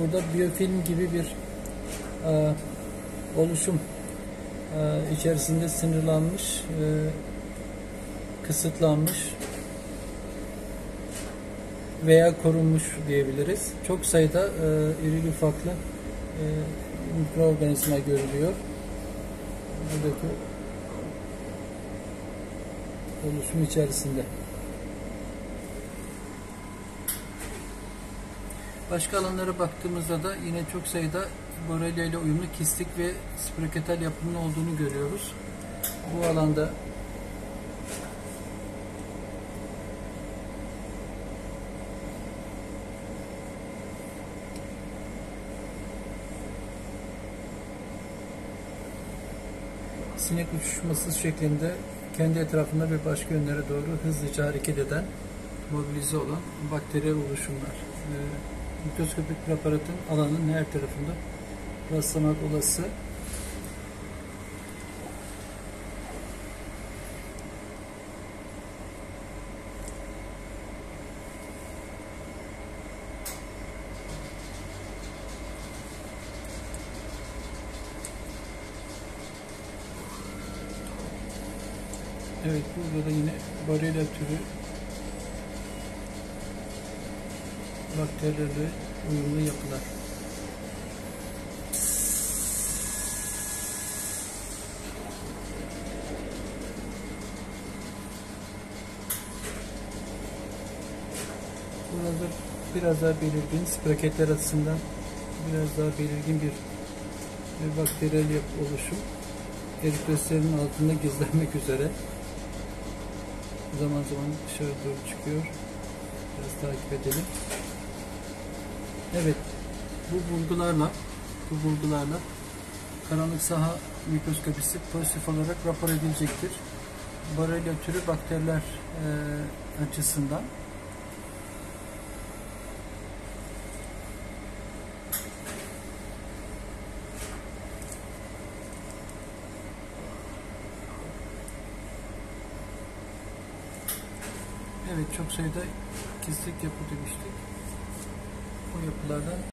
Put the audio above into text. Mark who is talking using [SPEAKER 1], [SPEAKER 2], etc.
[SPEAKER 1] burada biyofilm gibi bir e, oluşum e, içerisinde sınırlanmış, e, kısıtlanmış veya korunmuş diyebiliriz. Çok sayıda e, irili ufaklı e, mikroorganizma görülüyor. Buradaki oluşum içerisinde. Başka alanlara baktığımızda da yine çok sayıda Borrelia ile uyumlu kistik ve spiroketal yapının olduğunu görüyoruz. Bu alanda sinek uçuşması şeklinde kendi etrafında ve başka yönlere doğru hızlıca hareket eden, mobilize olan bakteriyel oluşumlar. Mikroskopik preparatın alanın her tarafında rastlamak olası. Evet burada da yine Borrelia türü bakterilerle uyumlu yapılar. Burada biraz daha belirgin, spraketler açısından biraz daha belirgin bir, bir bakteriyel yapı oluşum. Eritroslerin altında gizlenmek üzere. Zaman zaman dışarı doğru çıkıyor. Biraz takip edelim. Evet, bu bulgularla bu bulgularla karanlık saha mikroskopisi pozitif olarak rapor edilecektir. Borrelia türü bakteriler e, açısından Evet çok sayıda kistik yapı demiştik. Yapılardan